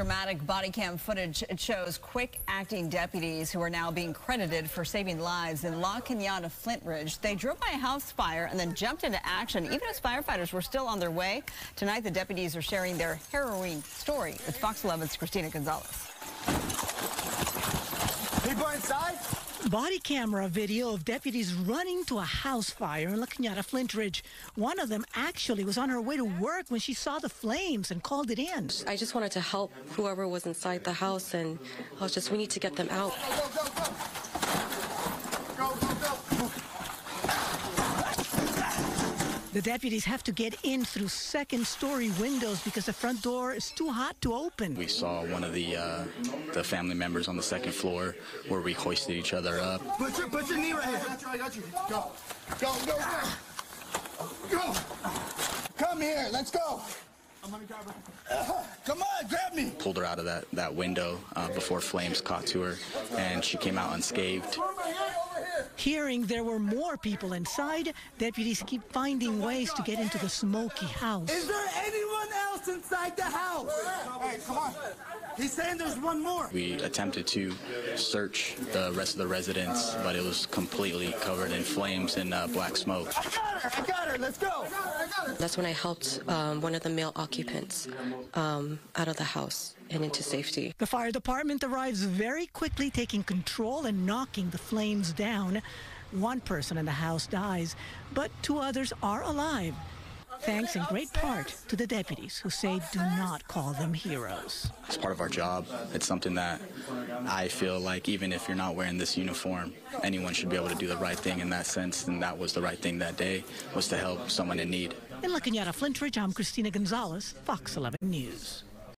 dramatic body cam footage shows quick acting deputies who are now being credited for saving lives in La Cañada Flintridge. They drove by a house fire and then jumped into action even as firefighters were still on their way. Tonight the deputies are sharing their harrowing story with Fox 11's Christina Gonzalez. People inside? Body camera video of deputies running to a house fire in La Cañada Flintridge. One of them actually was on her way to work when she saw the flames and called it in. I just wanted to help whoever was inside the house, and I was just, we need to get them out. Go, go, go. The deputies have to get in through second story windows because the front door is too hot to open. We saw one of the uh, the family members on the second floor where we hoisted each other up. Put your, put your knee right here. I got you, I got you. Go. Go, go, go. Go. Come here, let's go. I'm gonna grab her. Come on, grab me. Pulled her out of that, that window uh, before flames caught to her, and she came out unscathed. Over here, over here. Hearing there were more people inside, deputies keep finding ways to get into the smoky house. Is there anyone else inside the house? Hey, come on. He's saying there's one more. We attempted to search the rest of the residence, but it was completely covered in flames and uh, black smoke. I got her, I got her, let's go. I got her, I got her. That's when I helped um, one of the male occupants um, out of the house and into safety. The fire department arrives very quickly, taking control and knocking the flames down. One person in the house dies, but two others are alive. Thanks in great part to the deputies who say do not call them heroes. It's part of our job. It's something that I feel like even if you're not wearing this uniform, anyone should be able to do the right thing in that sense, and that was the right thing that day, was to help someone in need. In La Cañada Flintridge, I'm Christina Gonzalez, Fox 11 News.